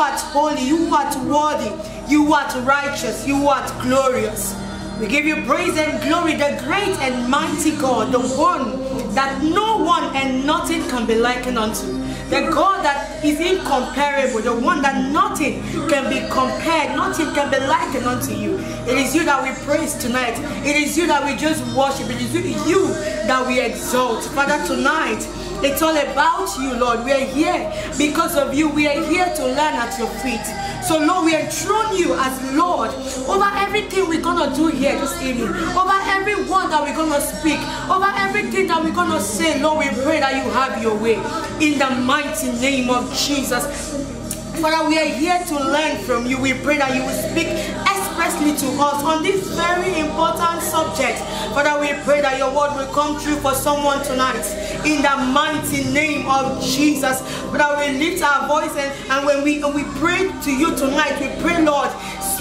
art holy, you art worthy, you art righteous, you art glorious. We give you praise and glory, the great and mighty God, the one that no one and nothing can be likened unto. The God that is incomparable, the one that nothing can be compared, nothing can be likened unto you. It is you that we praise tonight. It is you that we just worship. It is you that we exalt. Father, tonight, it's all about you, Lord. We are here because of you. We are here to learn at your feet. So, Lord, we enthrone you as Lord over everything we're going to do here this evening, over every word that we're going to speak, over everything that we're going to say. Lord, we pray that you have your way in the mighty name of Jesus. Father, we are here to learn from you. We pray that you will speak expressly to us on this very important subject. Father, we pray that your word will come true for someone tonight in the mighty name of Jesus. Father, we lift our voice and, and when we, when we pray to you tonight, we pray, Lord,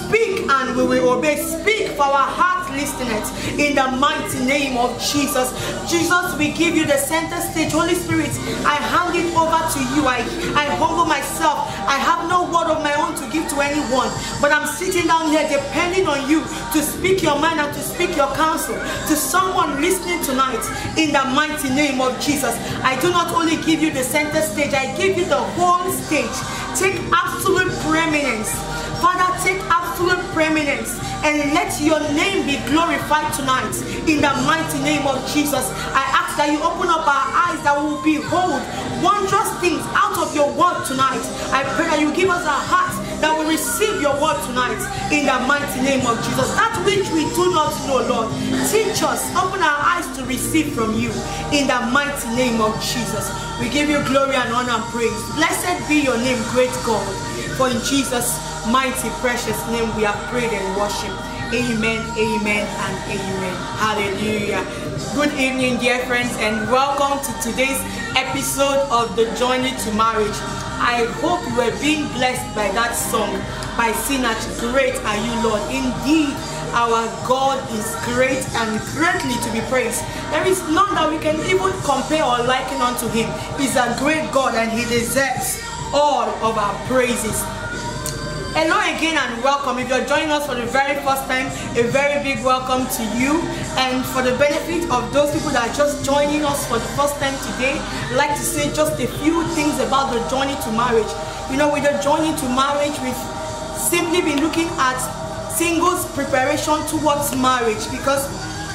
speak and we will obey. Speak for our heart listeners in the mighty name of Jesus. Jesus, we give you the center stage. Holy Spirit, I hand it over to you. I, I humble myself. I have no word of my own to give to anyone, but I'm sitting down here depending on you to speak your mind and to speak your counsel to someone listening tonight in the mighty name of Jesus. I do not only give you the center stage, I give you the whole stage. Take absolute preeminence. Father, take absolute preeminence and let your name be glorified tonight in the mighty name of Jesus. I ask that you open up our eyes that we will behold wondrous things out of your word tonight. I pray that you give us a heart that will receive your word tonight in the mighty name of Jesus. That which we do not know, Lord, teach us, open our eyes to receive from you in the mighty name of Jesus. We give you glory and honor and praise. Blessed be your name, great God. For in Jesus' mighty precious name we have prayed and worshiped. Amen, amen, and amen. Hallelujah. Good evening, dear friends, and welcome to today's episode of The Journey to Marriage. I hope you are being blessed by that song by Sinach. Great are you, Lord. Indeed, our God is great and greatly to be praised. There is none that we can even compare or liken unto him. He's a great God and he deserves all of our praises. Hello again and welcome. If you're joining us for the very first time, a very big welcome to you. And for the benefit of those people that are just joining us for the first time today, I'd like to say just a few things about the journey to marriage. You know, with the journey to marriage, we've simply been looking at singles preparation towards marriage because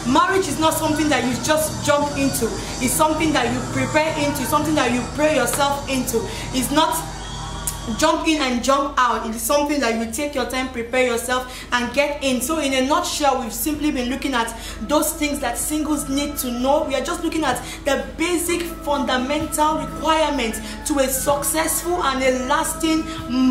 marriage is not something that you just jump into. It's something that you prepare into, something that you pray yourself into. It's not jump in and jump out. It is something that you take your time prepare yourself and get in. So in a nutshell we've simply been looking at those things that singles need to know. We are just looking at the basic fundamental requirements to a successful and a lasting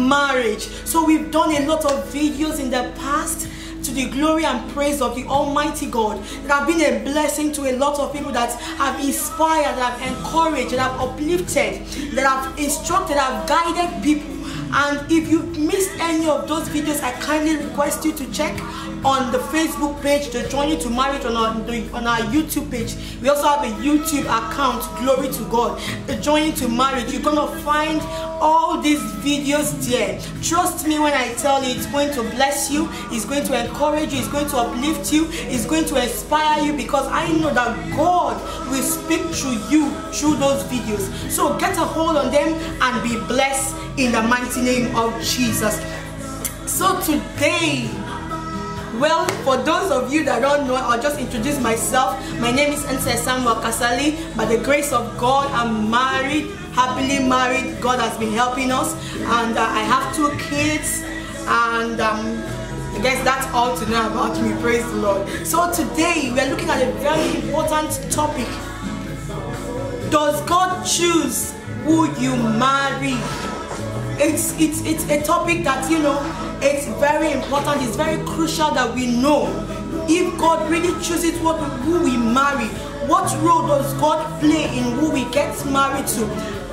marriage. So we've done a lot of videos in the past to the glory and praise of the Almighty God. That have been a blessing to a lot of people that have inspired, that have encouraged, that have uplifted, that have instructed, that have guided people. And if you've missed any of those videos, I kindly request you to check on the Facebook page, The Journey to Marriage, on our, on our YouTube page. We also have a YouTube account, Glory to God. The Journey to Marriage. You're going to find all these videos there. Trust me when I tell you, it's going to bless you, it's going to encourage you, it's going to uplift you, it's going to inspire you because I know that God will speak through you through those videos. So get a hold on them and be blessed in the mighty name of Jesus. So today, well, for those of you that don't know, I'll just introduce myself. My name is Nse Samuel Kasali. By the grace of God, I'm married, happily married. God has been helping us. And uh, I have two kids. And um, I guess that's all to know about me. Praise the Lord. So today, we're looking at a very important topic. Does God choose who you marry? It's, it's, it's a topic that, you know, it's very important, it's very crucial that we know if God really chooses what who we marry, what role does God play in who we get married to?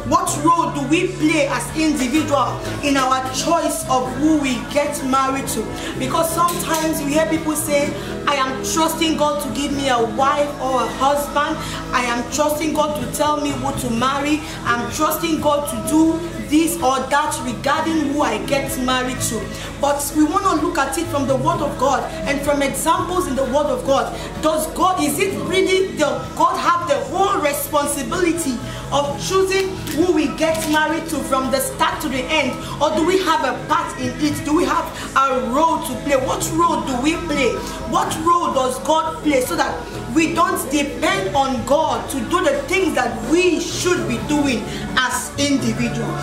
What role do we play as individual in our choice of who we get married to? Because sometimes you hear people say, I am trusting God to give me a wife or a husband. I am trusting God to tell me who to marry. I'm trusting God to do this or that regarding who I get married to. But we want to look at it from the Word of God and from examples in the Word of God. Does God, is it really the God have the whole responsibility of choosing who we get married to from the start to the end? Or do we have a part in it? Do we have a role to play? What role do we play? What role does God play so that we don't depend on God to do the things that we should be doing as individuals?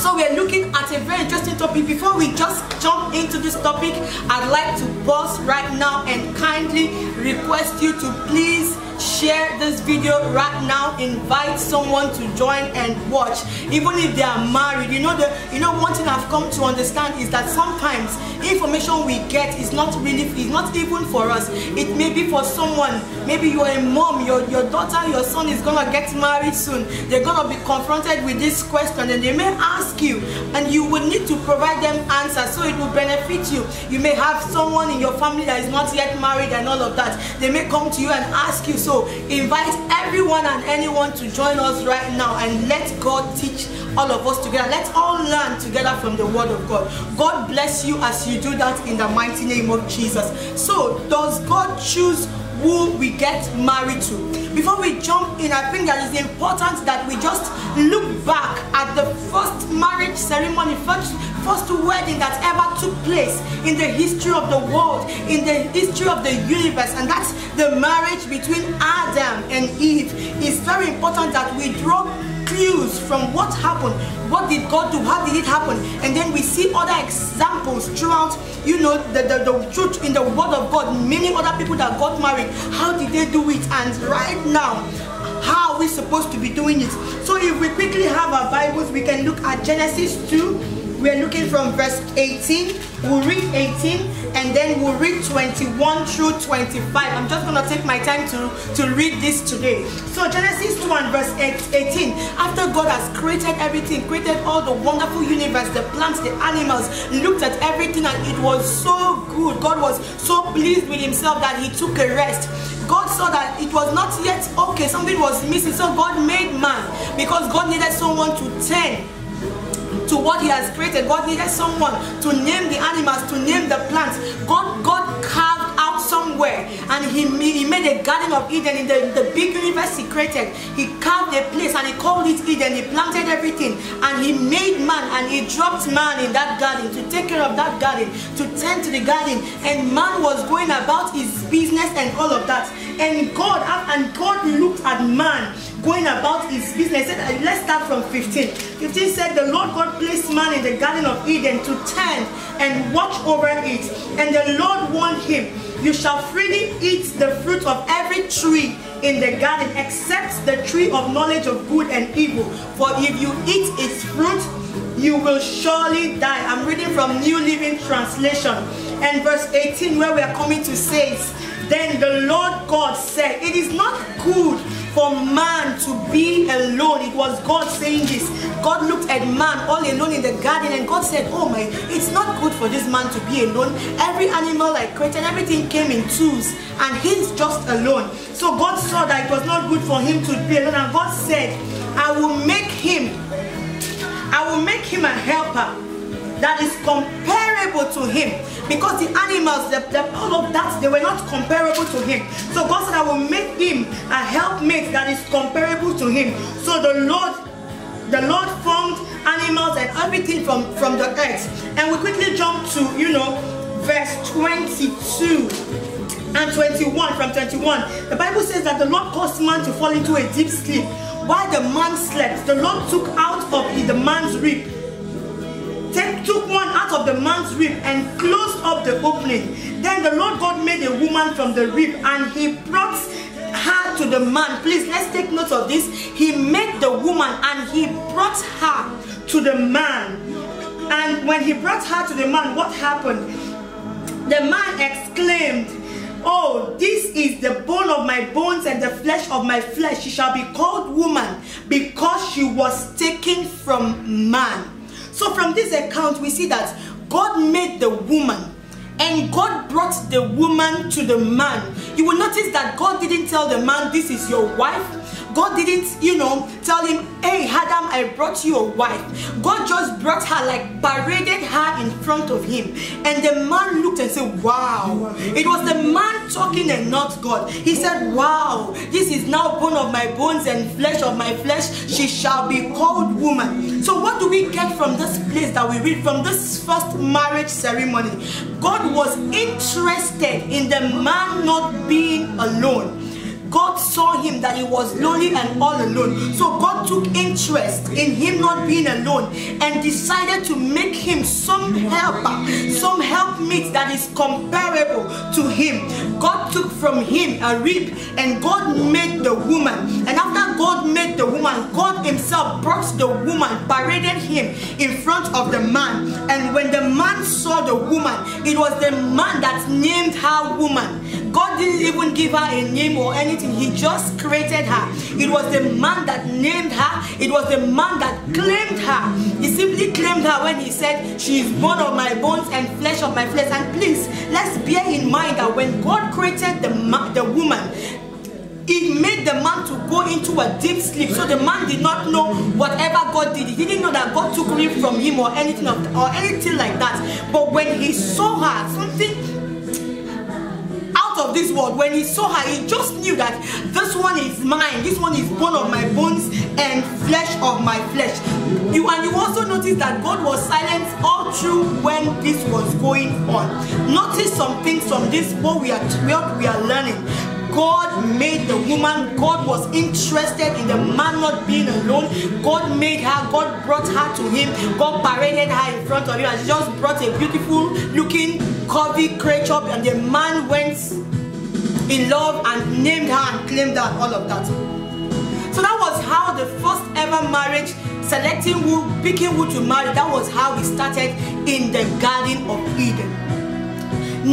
So we're looking at a very interesting topic. Before we just jump into this topic, I'd like to pause right now and kindly request you to please share this video right now invite someone to join and watch. Even if they are married you know the you know one thing i've come to understand is that sometimes information we get is not really is not even for us. It may be for someone. Maybe you're a mom your your daughter your son is gonna get married soon. They're gonna be confronted with this question and they may ask you and you will need to provide them answers so it will benefit you. You may have someone in your family that is not yet married and all of that. They may come to you and ask you so invite everyone and anyone to join us right now and let God teach all of us together. Let's all learn together from the Word of God. God bless you as you do that in the mighty name of Jesus. So, does God choose who we get married to. Before we jump in, I think that it's important that we just look back at the first marriage ceremony, first, first wedding that ever took place in the history of the world, in the history of the universe, and that's the marriage between Adam and Eve. It's very important that we draw clues from what happened what did god do how did it happen and then we see other examples throughout you know the, the, the truth in the word of god. Many other people that got married how did they do it? And right now how are we supposed to be doing it? So if we quickly have our bibles we can look at genesis 2 we're looking from verse 18 we'll read 18 and then we'll read 21 through 25 i'm just going to take my time to to read this today. So genesis 2 and verse 18 after god has created everything created all the wonderful universe the plants the animals looked at everything and it was so good. God was so pleased with himself that he took a rest. God saw that it was not yet okay, something was missing. So God made man because God needed someone to tend to what he has created. God needed someone to name the animals, to name the plants. God, God carved out somewhere and he, he made a garden of Eden in the, the big universe he created. He carved a place and he called it Eden. He planted everything and he made man and he dropped man in that garden to take care of that garden, to tend to the garden. And man was going about his business and all of that. And God and God looked at man going about his business. Said, uh, let's start from 15. 15 said, The Lord God placed man in the Garden of Eden to tend and watch over it. And the Lord warned him, You shall freely eat the fruit of every tree in the garden except the tree of knowledge of good and evil. For if you eat its fruit, you will surely die. I'm reading from New Living Translation. And verse 18, where we are coming to says, Then the Lord God said, It is not good for man to be alone. It was God saying this. God looked at man all alone in the garden and God said, Oh my, it's not good for this man to be alone. Every animal I created, everything came in twos and he's just alone. So God saw that it was not good for him to be alone and God said, I will make him, I will make him a helper that is comparable to him. Because the animals the, the, all of that they were not comparable to him. So god said i will make him a helpmate that is comparable to him. So the lord the lord formed animals and everything from from the earth. And we quickly jump to you know verse 22 and 21 from 21 the bible says that the lord caused man to fall into a deep sleep. While the man slept the lord took out of the man's rib take, took one out of the man's rib and closed up the opening. Then the Lord God made a woman from the rib and he brought her to the man. Please, let's take note of this. He made the woman and he brought her to the man. And when he brought her to the man, what happened? The man exclaimed, Oh, this is the bone of my bones and the flesh of my flesh. She shall be called woman because she was taken from man. So from this account, we see that God made the woman and God brought the woman to the man. You will notice that God didn't tell the man, This is your wife. God didn't, you know, tell him, hey, Adam, I brought you a wife. God just brought her, like paraded her in front of him. And the man looked and said, wow. It was the man talking and not God. He said, wow, this is now bone of my bones and flesh of my flesh. She shall be called woman. So what do we get from this place that we read from this first marriage ceremony? God was interested in the man not being alone. God saw him that he was lonely and all alone. So God took interest in him not being alone and decided to make him some helper, some helpmeet that is comparable to him. God took from him a rib and God made the woman. And after God made the woman, God himself brought the woman, paraded him in front of the man. And when the man saw the woman, it was the man that named her woman. God didn't even give her a name or anything. He just created her. It was the man that named her. It was the man that claimed her. He simply claimed her when he said, she is bone of my bones and flesh of my flesh. And please, let's bear in mind that when God created the, the woman, it made the man to go into a deep sleep. So the man did not know whatever God did. He didn't know that God took me from him or anything of, or anything like that. But when he saw her, something this world when he saw her he just knew that this one is mine this one is bone of my bones and flesh of my flesh you and you also notice that god was silent all through when this was going on notice some things from this what we are what we are learning God made the woman. God was interested in the man not being alone. God made her. God brought her to him. God paraded her in front of him and she just brought a beautiful looking curvy creature and the man went in love and named her and claimed her and all of that. So that was how the first ever marriage, selecting who, picking who to marry, that was how we started in the Garden of Eden.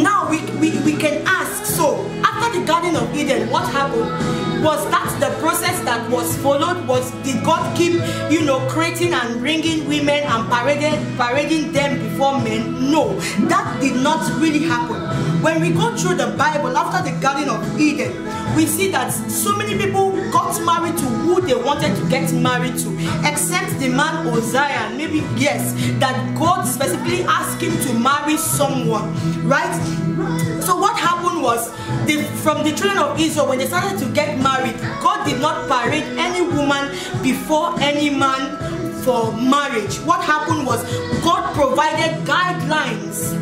Now we, we, we can ask, so after the Garden of Eden, what happened? Was that the process that was followed was did god keep you know creating and bringing women and parading parading them before men? No that did not really happen. When we go through the bible after the garden of eden we see that so many people got married to who they wanted to get married to except the man Uzziah. Maybe yes that god specifically asked him to marry someone right so what happened was the, from the children of Israel when they started to get married, God did not parade any woman before any man for marriage. What happened was God provided guidelines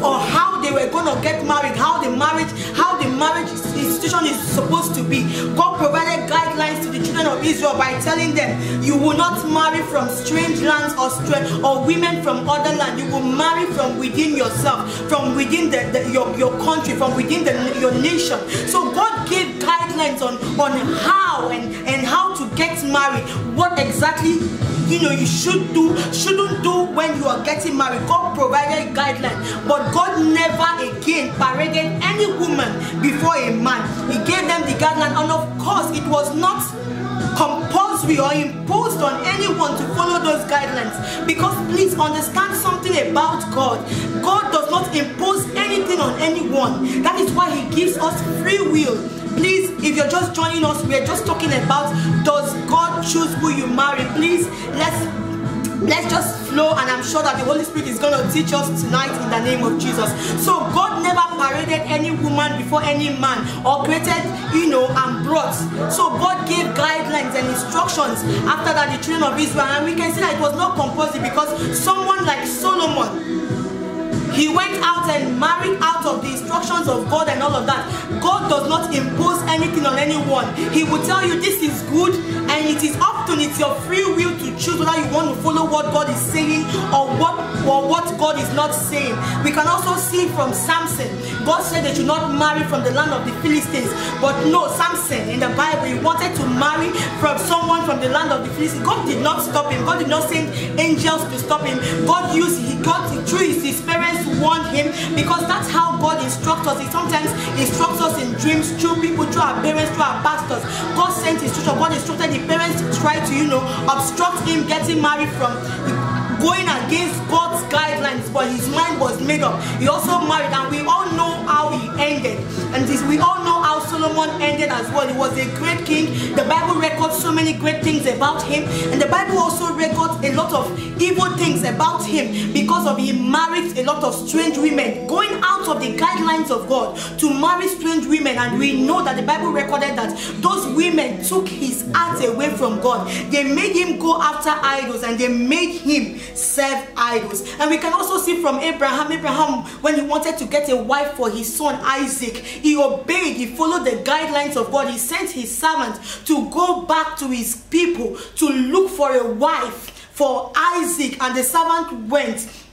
for how they were going to get married, how the marriage, how the marriage institution is supposed to be. God provided guidelines to the children of Israel by telling them, you will not marry from strange lands or or women from other land. You will marry from within yourself, from within the, the, your, your country, from within the, your nation. So God gave guidelines on, on how and, and how to get married, what exactly you know you should do shouldn't do when you are getting married. God provided guidelines but god never again paraded any woman before a man. He gave them the guideline and of course it was not compulsory or imposed on anyone to follow those guidelines. Because please understand something about god. God does not impose anything on anyone. That is why he gives us free will. Please if you're just joining us we're just talking about does god choose who you marry? Please let's let's just flow and i'm sure that the holy spirit is going to teach us tonight in the name of jesus. So god never paraded any woman before any man or created you know and brought. So god gave guidelines and instructions after that the children of israel. And we can see that it was not compulsory because someone like solomon he went out and married out of the instructions of God and all of that. God does not impose on anyone. He will tell you this is good and it is up to it's your free will to choose whether you want to follow what God is saying or what or what God is not saying. We can also see from Samson. God said they should not marry from the land of the Philistines. But no, Samson in the Bible, he wanted to marry from someone from the land of the Philistines. God did not stop him. God did not send angels to stop him. God used, he got through his parents warned him because that's how God instructs us. He sometimes instructs us in dreams through people, through our parents, through our pastors. God sent instruction. God instructed the parents to try to, you know, obstruct him getting married from going against God's guidelines, but his mind was made up. He also married, and we all know how he ended. And this, we all know how Solomon ended as well. He was a great king. The Bible records so many great things about him, and the Bible also records a lot of evil things about him because of he married a lot of strange women, going out of the guidelines of God to marry strange women. And we know that the Bible recorded that those women took his heart away from God. They made him go after idols and they made him serve idols. And we can also see from Abraham, Abraham, when he wanted to get a wife for his son Isaac, he obeyed, he followed the guidelines of God. He sent his servant to go back to his people to look for a wife for Isaac, and the servant went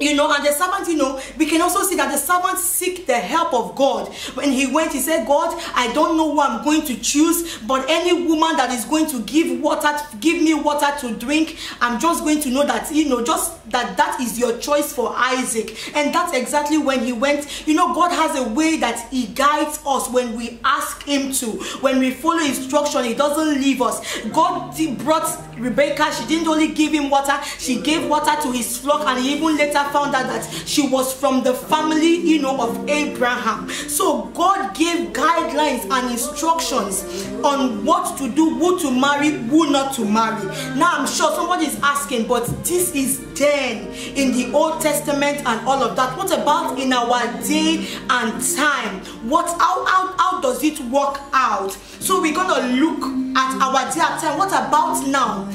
you know and the servant you know we can also see that the servant seek the help of god. When he went he said god i don't know who i'm going to choose but any woman that is going to give water give me water to drink i'm just going to know that you know just that that is your choice for isaac. And that's exactly when he went. You know god has a way that he guides us when we ask him to. When we follow instruction he doesn't leave us. God brought rebecca. She didn't only give him water she gave water to his flock and he even later found out that she was from the family, you know, of Abraham. So God gave guidelines and instructions on what to do, who to marry, who not to marry. Now I'm sure somebody is asking, but this is then in the Old Testament and all of that. What about in our day and time? What how how, how does it work out? So we're gonna look at our day and time. What about now?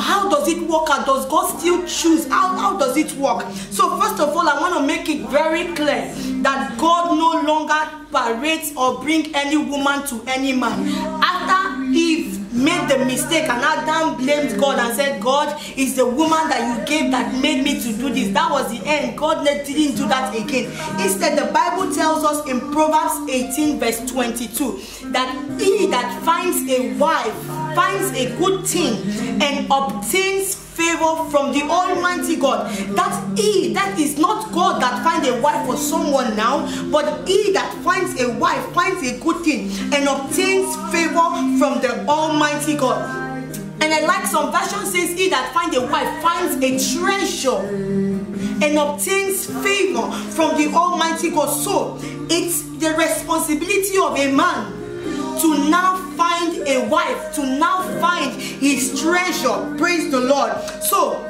How does it work out? Does god still choose? How, how does it work? So first of all i want to make it very clear that god no longer parades or bring any woman to any man. After made the mistake and adam blamed god and said god is the woman that you gave that made me to do this. That was the end. God didn't do that again. Instead the bible tells us in proverbs 18 verse 22 that he that finds a wife finds a good thing and obtains favor from the Almighty God. That he, that is not God that finds a wife for someone now, but he that finds a wife finds a good thing and obtains favor from the Almighty God. And I like some version says, He that finds a wife finds a treasure and obtains favor from the Almighty God. So it's the responsibility of a man to now find a wife, to now find his treasure. Praise the Lord. So,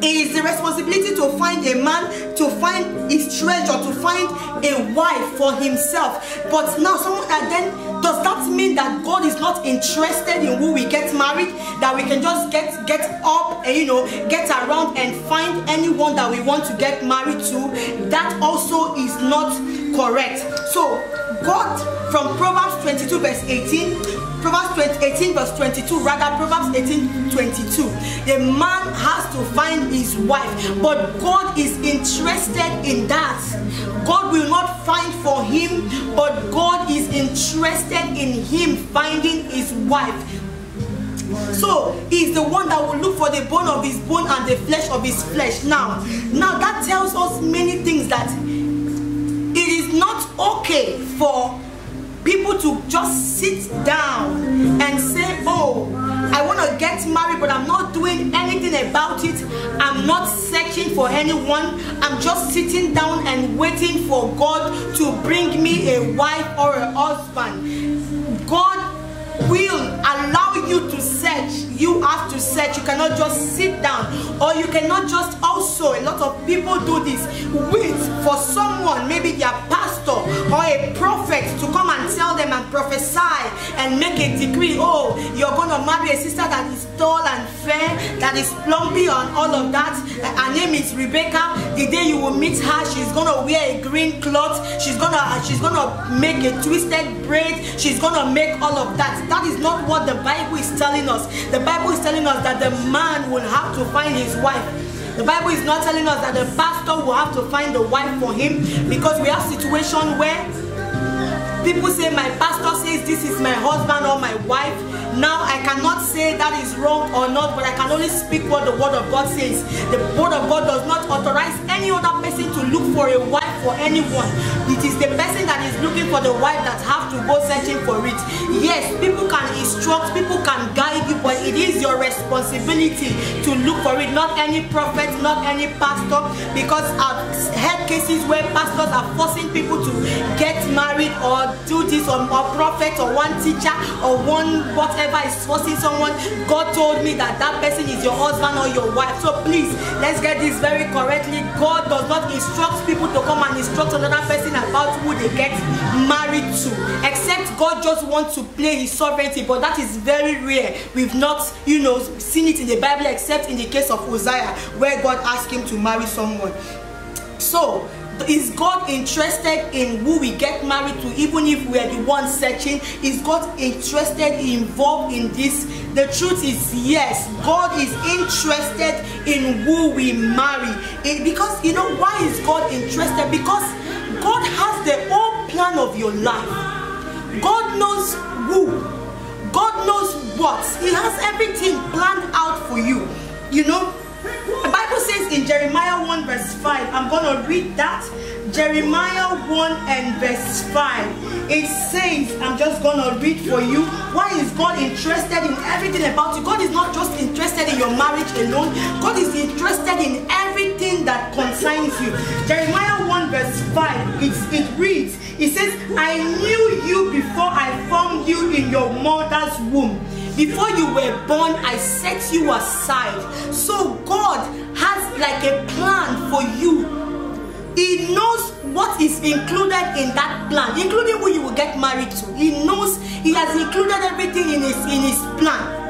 it is the responsibility to find a man, to find his treasure, to find a wife for himself. But now, someone and then does that mean that God is not interested in who we get married? That we can just get get up and you know get around and find anyone that we want to get married to? That also is not correct. So God from Proverbs 22 verse 18 Proverbs 20, 18 verse 22 rather Proverbs 18 22 the man has to find his wife but God is interested in that. God will not find for him but God is interested in him finding his wife. So he's the one that will look for the bone of his bone and the flesh of his flesh. Now now that tells us many things that not okay for people to just sit down and say, Oh, I want to get married, but I'm not doing anything about it. I'm not searching for anyone. I'm just sitting down and waiting for God to bring me a wife or a husband. God will allow you to search you have to search you cannot just sit down or you cannot just also a lot of people do this wait for someone maybe their pastor or a prophet to come and tell them and prophesy and make a decree oh you're gonna marry a sister that is tall and fair that is plumpy and all of that. Her name is rebecca. The day you will meet her she's gonna wear a green cloth. She's gonna she's gonna make a twisted braid. She's gonna make all of that. That is not what the bible is telling us. The bible is telling us that the man will have to find his wife the bible is not telling us that the pastor will have to find a wife for him because we have situation where people say my pastor says this is my husband or my wife. Now i cannot say that is wrong or not but i can only speak what the word of god says. The word of god does not authorize any other person to look for a wife for anyone. It is the person that is looking for the wife that have to go searching for it. Yes, people can instruct, people can guide you, but it is your responsibility to look for it. Not any prophet, not any pastor, because I've had cases where pastors are forcing people to get married or do this, or, or prophet or one teacher or one whatever is forcing someone. God told me that that person is your husband or your wife. So please, let's get this very correctly. God does not instruct people to come and instruct another person about who they get married to, except God just wants to play his sovereignty, but that is very rare. We've not, you know, seen it in the Bible except in the case of Uzziah, where God asked him to marry someone. So, is God interested in who we get married to, even if we are the ones searching? Is God interested, involved in this? The truth is yes, God is interested in who we marry. It, because you know why is God interested? Because God has the whole plan of your life. God knows who. God knows what. He has everything planned out for you. You know, 5, I'm going to read that. Jeremiah 1 and verse 5. It says, I'm just going to read for you. Why is God interested in everything about you? God is not just interested in your marriage alone. God is interested in everything that concerns you. Jeremiah 1 verse 5, it, it reads, it says, I knew you before I formed you in your mother's womb. Before you were born, I set you aside. So God has like a plan for you. He knows what is included in that plan, including who you will get married to. He knows he has included everything in his in his plan.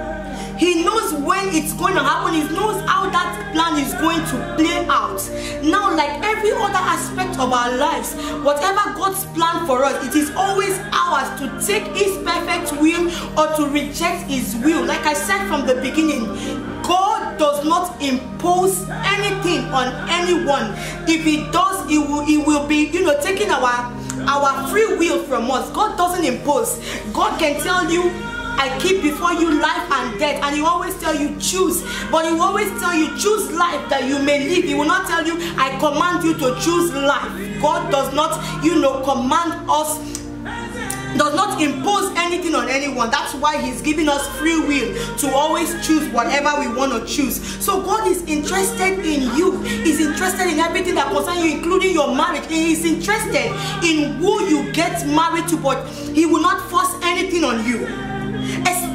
He knows when it's going to happen. He knows how that plan is going to play out. Now, like every other aspect of our lives, whatever God's plan for us, it is always ours to take His perfect will or to reject His will. Like I said from the beginning, God does not impose anything on anyone. If He does, He will, He will be, you know, taking our our free will from us. God doesn't impose. God can tell you I keep before you life and death. And he always tell you choose. But he always tell you choose life that you may live. He will not tell you I command you to choose life. God does not, you know, command us does not impose anything on anyone. That's why He's giving us free will to always choose whatever we want to choose. So God is interested in you. He's interested in everything that concerns you, including your marriage. He is interested in who you get married to, but He will not force anything on you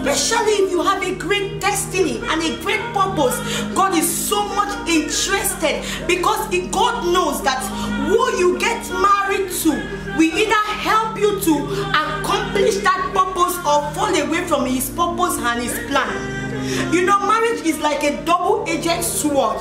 especially if you have a great destiny and a great purpose god is so much interested because god knows that who you get married to will either help you to accomplish that purpose or fall away from his purpose and his plan. You know marriage is like a double-edged sword.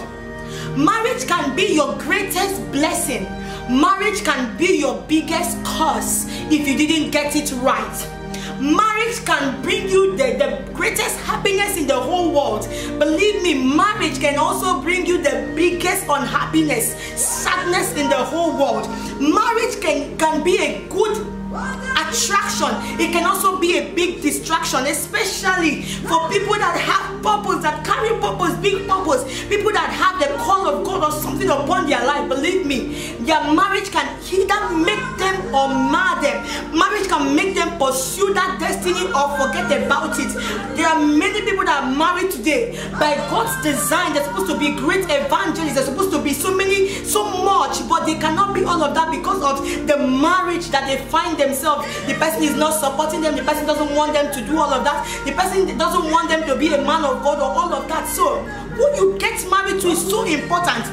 Marriage can be your greatest blessing. Marriage can be your biggest curse if you didn't get it right marriage can bring you the, the greatest happiness in the whole world. Believe me marriage can also bring you the biggest unhappiness sadness in the whole world. Marriage can can be a good attraction. It can also be a big distraction especially for people that have purpose that carry purpose big purpose. People that have the call of god or something upon their life. Believe me their marriage can either make them or mar them. Marriage can make them pursue that destiny or forget about it. There are many people that are married today. By god's design they're supposed to be great evangelists. They're supposed to be so many so much but they cannot be all of that because of the marriage that they find themselves. The person is not supporting them. The person doesn't want them to do all of that. The person doesn't want them to be a man of god or all of that. So who you get married to is so important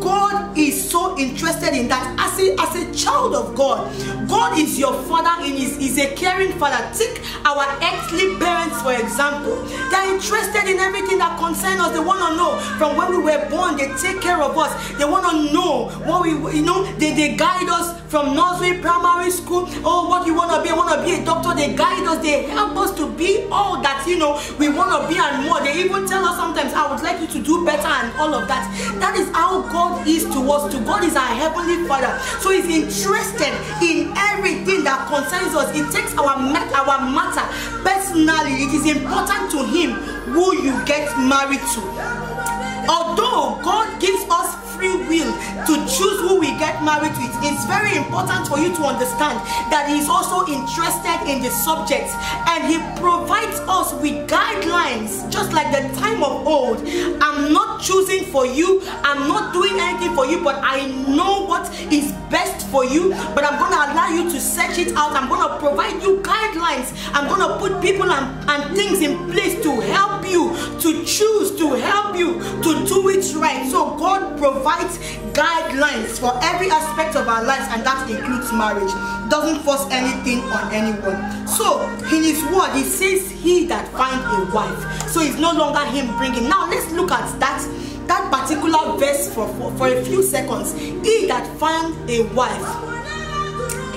god is so interested in that as a as a child of god. God is your father and is, is a caring father. Take our earthly parents for example. They're interested in everything that concerns us. They want to know from when we were born. They take care of us. They want to know what we you know they, they guide us from nursery primary school. Oh what you want to be? I want to be a doctor. They guide us. They help us to be all that you know we want to be and more. They even tell us sometimes i would like you to do better and all of that. That is how god is to us to god is our heavenly father. So he's interested in everything that concerns us. It takes our our matter personally. It is important to him who you get married to. Although god gives us will to choose who we get married with, it's very important for you to understand that He is also interested in the subject and He provides us with guidelines, just like the time of old. I'm not choosing for you, I'm not doing anything for you, but I know what is best for you. But I'm going to allow you to search it out. I'm going to provide you guidelines. I'm going to put people and, and things in place to help you, to choose, to help you to do it right. So God provides guidelines for every aspect of our lives, and that includes marriage. Doesn't force anything on anyone. So in His Word, He says, "He that find a wife." So it's no longer Him bringing. Now let's look at that that particular verse for, for, for a few seconds. He that find a wife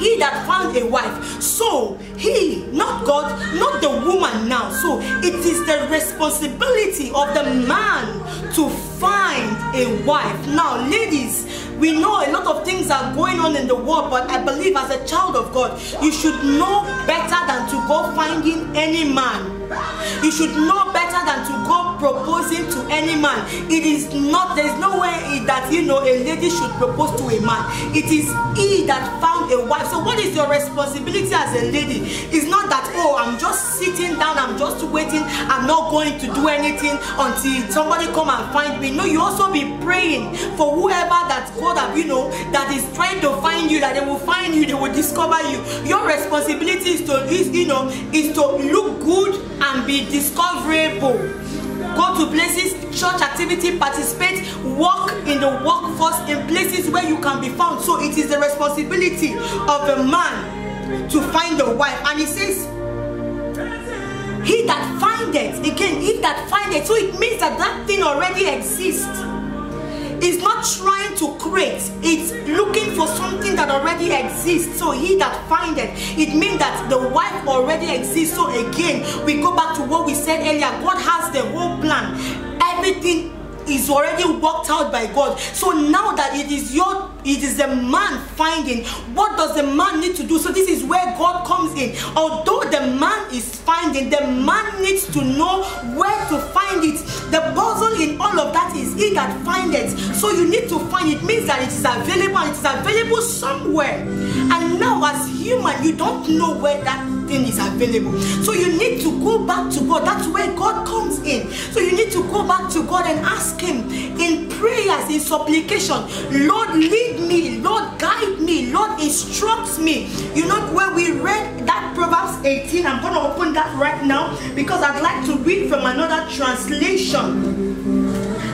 he that found a wife. So he, not God, not the woman now. So it is the responsibility of the man to find a wife. Now, ladies, we know a lot of things are going on in the world, but I believe as a child of God, you should know better than to go finding any man. You should know better than to go proposing to any man. It is not, there is no way that, you know, a lady should propose to a man. It is he that found a wife. So what is your responsibility as a lady? It's not that, oh, I'm just sitting down, I'm just waiting, I'm not going to do anything until somebody come and find me. No, you also be praying for whoever that God have, you know, that is trying to find you, that they will find you, they will discover you. Your responsibility is to, is, you know, is to look good and be discoverable. Go to places church activity participate work in the workforce in places where you can be found. So it is the responsibility of a man to find a wife. And he says he that findeth again he that findeth so it means that that thing already exists is not trying to create, it's looking for something that already exists. So he that findeth, it means that the wife already exists. So again, we go back to what we said earlier. God has the whole plan. Everything is already worked out by God. So now that it is your it is the man finding. What does the man need to do? So this is where god comes in. Although the man is finding the man needs to know where to find it. The puzzle in all of that is he that find it. So you need to find it means that it is available. It is available somewhere. And now as human you don't know where that thing is available. So you need to go back to god. That's where god comes in. So you need to go back to god and ask him in prayers in supplication lord lead me, Lord, guide me, Lord, instruct me. You know, where we read that Proverbs 18, I'm going to open that right now because I'd like to read from another translation.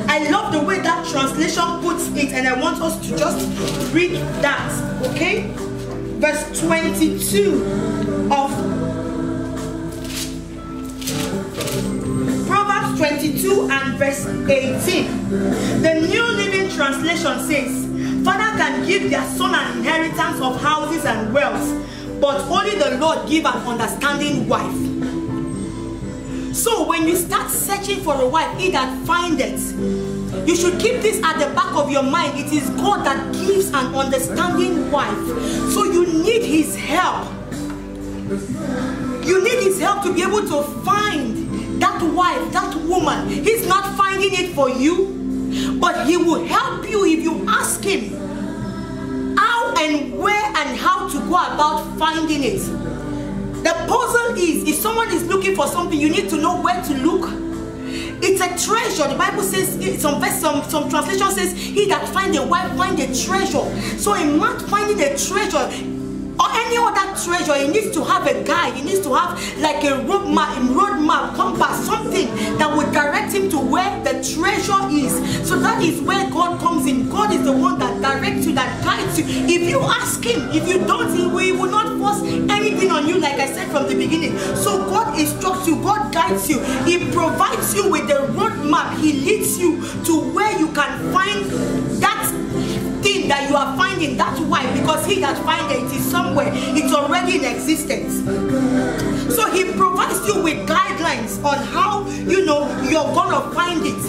I love the way that translation puts it, and I want us to just read that, okay? Verse 22 of Proverbs 22 and verse 18. The New Living Translation says, Father can give their son an inheritance of houses and wealth, but only the Lord give an understanding wife. So when you start searching for a wife, he that findeth, you should keep this at the back of your mind. It is God that gives an understanding wife. So you need his help. You need his help to be able to find that wife, that woman. He's not finding it for you. But he will help you if you ask him how and where and how to go about finding it. The puzzle is if someone is looking for something, you need to know where to look. It's a treasure. The Bible says, some verse, some, some translation says, He that find a wife find a treasure. So a man finding a treasure any other treasure, he needs to have a guide. He needs to have like a road map, road map, compass, something that would direct him to where the treasure is. So that is where God comes in. God is the one that directs you, that guides you. If you ask Him, if you don't, He will, he will not force anything on you, like I said from the beginning. So God instructs you, God guides you, He provides you with the road map. He leads you to where you can find that that you are finding that's why because he that find it is somewhere it's already in existence. So he provides you with guidelines on how you know you're gonna find it.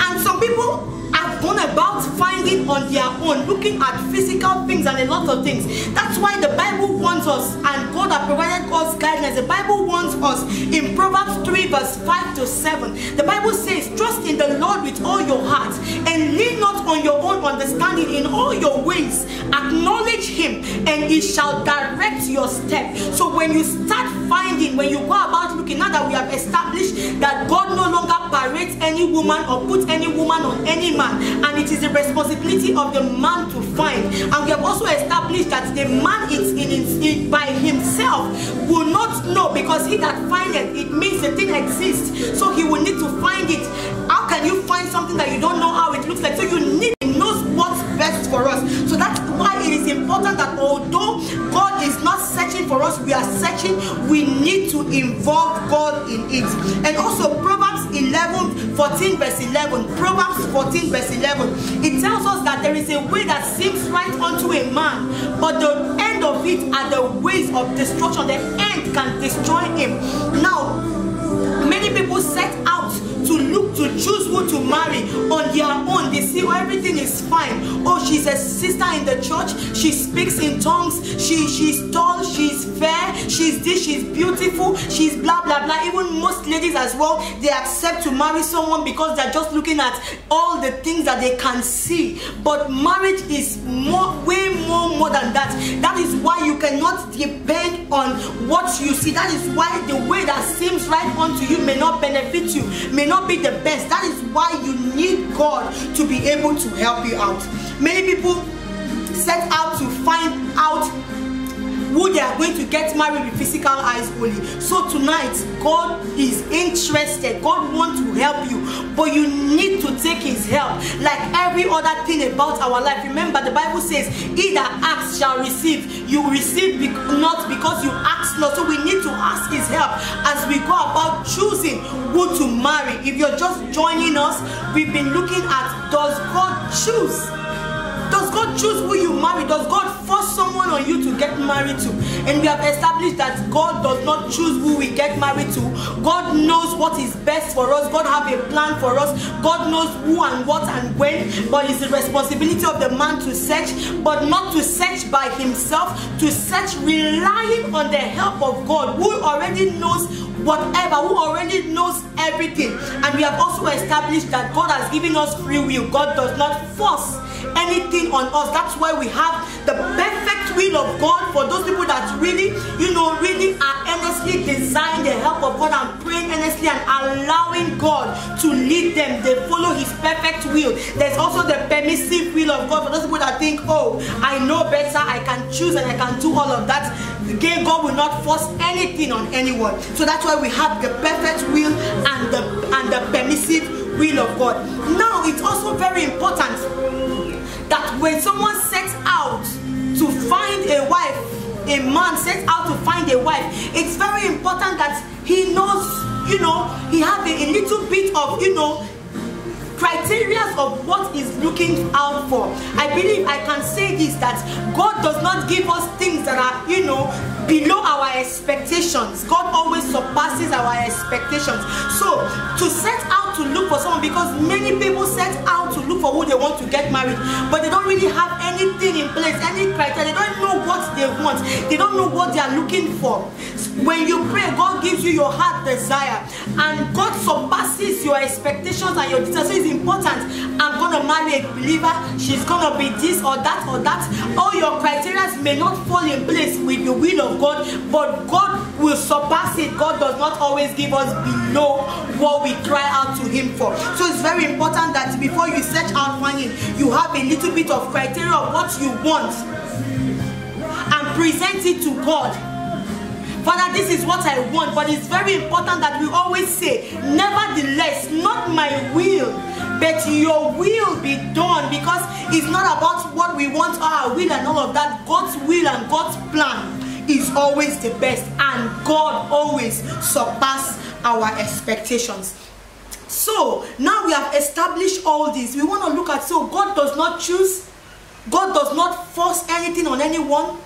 And some people have gone about finding on their own looking at physical things and a lot of things that's why the bible wants us and god has provided us guidelines the bible wants us in Proverbs 3 verse 5 to 7. The Bible says, Trust in the Lord with all your heart and lean not on your own understanding in all your ways. Acknowledge him and he shall direct your step. So when you start finding, when you go about looking, now that we have established that God no longer parades any woman or puts any woman on any man, and it is the responsibility of the man to find. And we have also established that the man is in, in, in by himself will not know because he that findeth it means the thing exists. So he will need to find it. How can you find something that you don't know how it looks like? So you need knows what's best for us. So that's why it is important that although God is not searching for us, we are searching, we need to involve God in it. And also Proverbs 11, 14 verse 11. Proverbs 14 verse 11. It tells us that there is a way that seems right unto a man, but the end of it are the ways of destruction. The end can destroy him. Now, many people set to look to choose who to marry on their own. They see oh, everything is fine. Oh she's a sister in the church. She speaks in tongues. She she's tall. She's fair. She's this. She's beautiful. She's blah blah blah. Even most ladies as well they accept to marry someone because they're just looking at all the things that they can see. But marriage is more way more more than that that is why you cannot depend on what you see that is why the way that seems right unto you may not benefit you may not be the best. That is why you need God to be able to help you out. Many people set out to find out who they are going to get married with physical eyes only. So tonight, God is interested. God wants to help you, but you need to take His help. Like every other thing about our life. Remember, the Bible says, "He that asks shall receive." You receive be not because you ask not. So we need to ask His help as we go about choosing who to marry. If you're just joining us, we've been looking at does God choose? Does God choose who you marry? Does God force someone on you to get married to? And we have established that God does not choose who we get married to. God knows what is best for us. God have a plan for us. God knows who and what and when. But it's the responsibility of the man to search, but not to search by himself, to search relying on the help of God who already knows whatever, who already knows everything. And we have also established that God has given us free will. God does not force anything on us. That's why we have the perfect will of God for those people that really, you know, really are earnestly desiring the help of God and praying earnestly and allowing God to lead them. They follow His perfect will. There's also the permissive will of God for those people that think, oh, I know better, I can choose and I can do all of that. Again, God will not force anything on anyone. So that's why we have the perfect will and the and the permissive will of God. Now, it's also very important that when someone sets out to find a wife, a man sets out to find a wife, it's very important that he knows, you know, he has a, a little bit of, you know, criteria of what he's looking out for. I believe I can say this that God does not give us things that are, you know, below our expectations. God always surpasses our expectations. So to set out to look for someone because many people set out to look for who they want to get married, but they don't really have anything in place, any criteria. They don't know what they want. They don't know what they are looking for. When you pray, God gives you your heart desire, and God surpasses your expectations and your desires. So it's important. I'm gonna marry a believer. She's gonna be this or that or that. All your criteria may not fall in place with the will of God, but God will surpass it. God does not always give us below what we cry out to Him for. So it's very important that before you search out finding, you have a little bit of criteria of what you want and present it to God. Father, this is what I want, but it's very important that we always say, Nevertheless, not my will, but your will be done because it's not about what we want, our will, and all of that. God's will and God's plan is always the best and God always surpass our expectations. So now we have established all this. We want to look at so God does not choose, God does not force anything on anyone.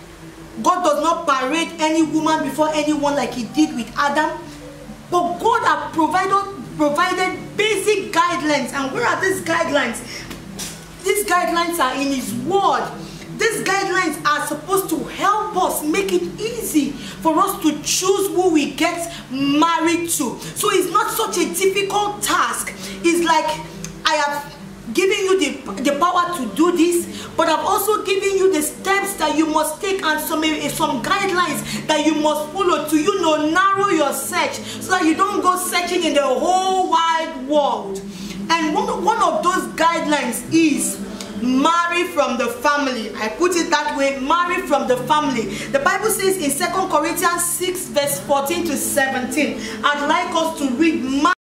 God does not parade any woman before anyone like he did with Adam. But God has provided provided basic guidelines. And where are these guidelines? These guidelines are in his word these guidelines are supposed to help us make it easy for us to choose who we get married to. So it's not such a difficult task. It's like I have given you the, the power to do this, but I've also given you the steps that you must take and some, eh, some guidelines that you must follow to you know narrow your search so that you don't go searching in the whole wide world. And one, one of those guidelines is marry from the family. I put it that way, marry from the family. The Bible says in Second Corinthians 6 verse 14 to 17, I'd like us to